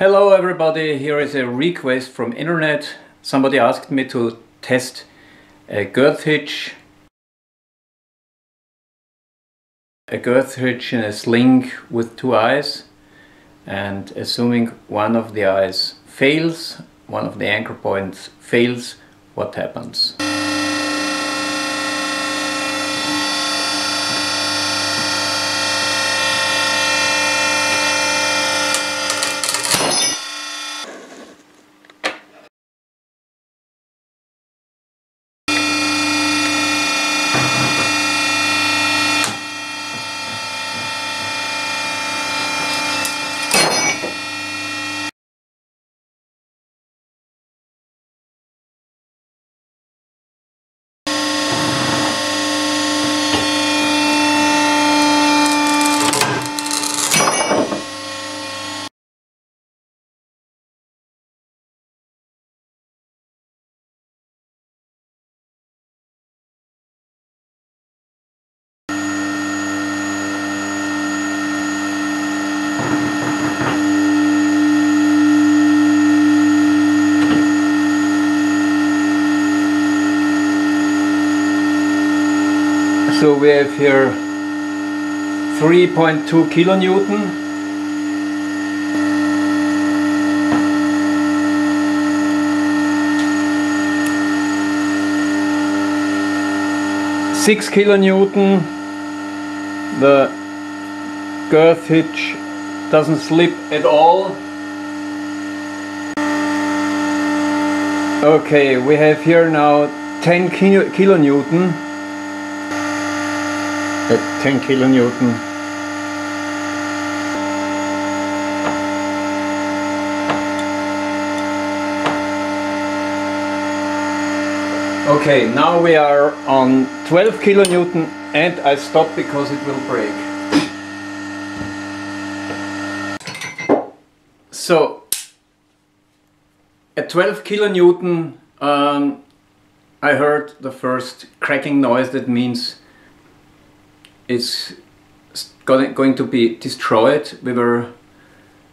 Hello everybody, here is a request from internet. Somebody asked me to test uh, a girth hitch a girth hitch in a sling with two eyes and assuming one of the eyes fails, one of the anchor points fails, what happens? So we have here 3.2 kilonewton. Six kilonewton. The girth hitch doesn't slip at all. Okay, we have here now 10 kilo kilonewton at 10 kilonewton. Okay, now we are on 12 kilonewton and I stop because it will break. So, at 12 kilonewton um, I heard the first cracking noise that means it's going to be destroyed. We were,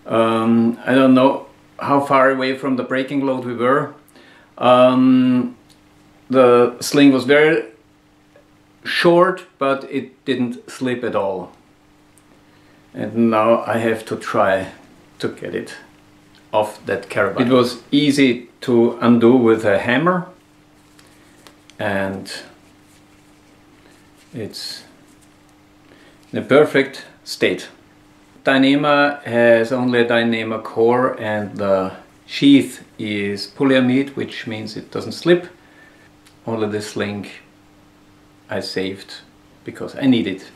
um, I don't know how far away from the breaking load we were. Um, the sling was very short, but it didn't slip at all. And now I have to try to get it off that carabiner. It was easy to undo with a hammer and it's a perfect state. Dyneema has only a Dyneema core and the sheath is polyamide which means it doesn't slip. Only this link I saved because I need it